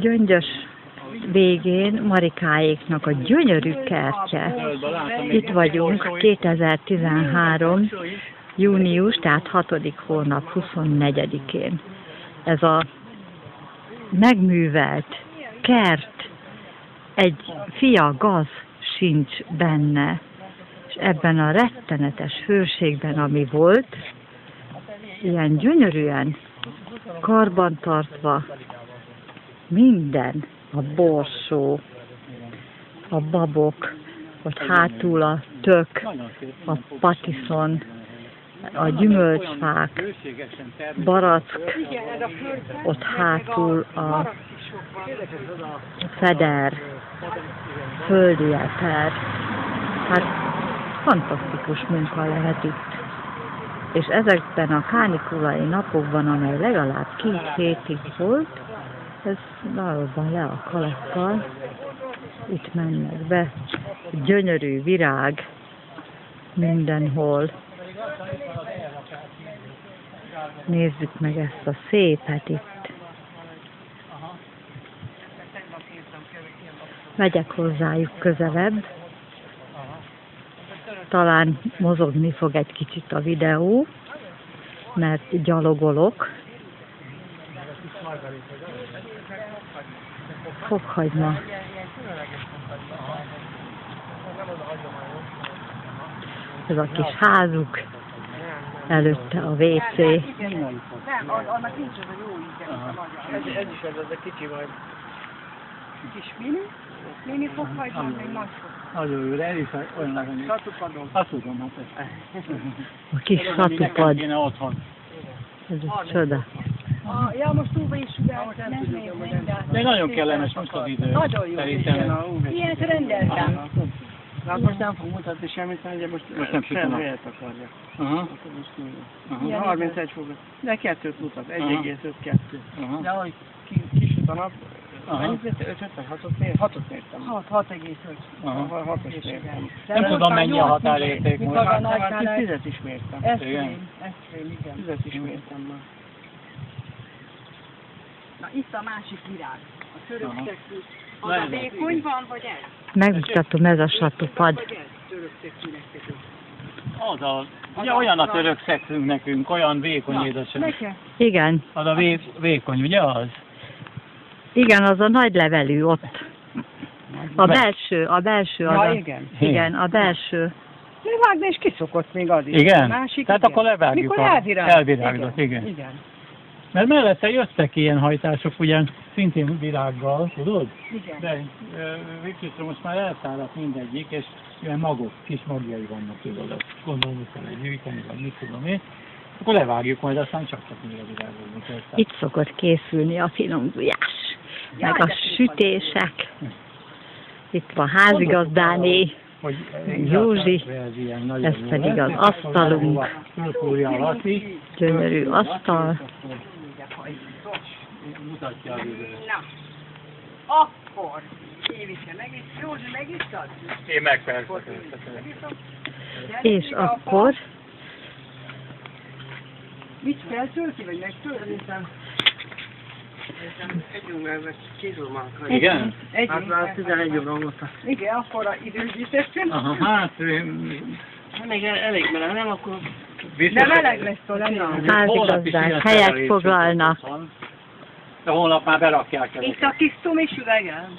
Gyöngyös végén Marikáéknak a gyönyörű kertje. Itt vagyunk 2013. június, tehát 6. hónap 24-én. Ez a megművelt kert, egy fia gaz sincs benne, és ebben a rettenetes hőségben, ami volt, ilyen gyönyörűen karbantartva minden, a borsó, a babok, ott hátul a tök, a patiszon, a gyümölcsfák, barack, ott hátul a feder, földi eper. Hát fantasztikus munka lehet itt. És ezekben a kánikulai napokban, amely legalább két hétig volt, ez valóban le a kalappal, itt mennek be, gyönyörű virág mindenhol. Nézzük meg ezt a szépet itt. Megyek hozzájuk közelebb. Talán mozogni fog egy kicsit a videó, mert gyalogolok. Fokhagyma. Ez a kis házuk, előtte a WC. Nem, annak nincs az a jó íze. Ez, ez is ez, ez a kicsi vagy. Kis mini, mini fokhagyma, még nagy. Nagyon jó, de el is olyan legalább. Satupadon. Azt tudom, hát ez. A kis otthon. Ez egy csoda. Ja, most túlba is nem nézném, de... De nagyon kellemes most az idő. Nagyon jó. Szerintem. Ilyet rendeltem. Hát most nem fog mutatni semmit, mert ugye most, most nem sütnek. helyet akarja. Aha. Nem. Aha. Ilyen 31 fok. De kettőt mutat, 1,52. Aha. De ahogy ki- kisüt a nap, Aha. mennyit vettél? 5 vagy 6-ot mér? 6-ot mértem. 6, 6,5. Aha. 6 os mértem. Nem tudom, mennyi a határérték Mit most. maga nagynál? 10 is mértem. Igen. Esztrém, esztrém, igen. 10 is mértem már. Na itt a másik virág. A török Aha. szexű. Az a vékony van, vagy ez? Megmutatom, ez a satupad. Az a, ugye olyan a török szexünk nekünk, olyan vékony édesem. Nekem? Igen, Az a vé, vékony, ugye az? igen, az a nagy levelű ott. A Be- belső, a belső az Ja, a, igen. igen, a belső. Még vágni is kiszokott még az is. Igen? A másik, Tehát igen. akkor levágjuk Mikor a- elvirágzott. elvirágzott, igen. igen. Mert mellette jöttek ilyen hajtások, ugyan szintén virággal, tudod? Igen. De Viktor most már elszáradt mindegyik, és ilyen magok, kis magjai vannak, tudod, gondolom, hogy kell gyűjteni, vagy mit tudom én. Akkor levágjuk majd, aztán csak csak mire virágozni persze. Itt szokott készülni a finomzujás, meg a sütések. Itt van házigazdáné, Hogy Józsi, ez pedig az asztalunk. a gyönyörű asztal. Mutatja a videót. Na, akkor Évike meg is, Józsi meg is ad? Én meg persze. És akkor Mit feltölti, vagy megtölti? Együnk meg kézolmánkkal. Igen? Egy, Hát már 11 óra óta. igen, akkor a időzítettünk. Aha, hát én Hát még el- elég meleg, nem akkor... biztos, De meleg lesz tőle, nem? Házigazdák helyet foglalnak. De holnap már berakják el. Itt a kis tumis üvegen.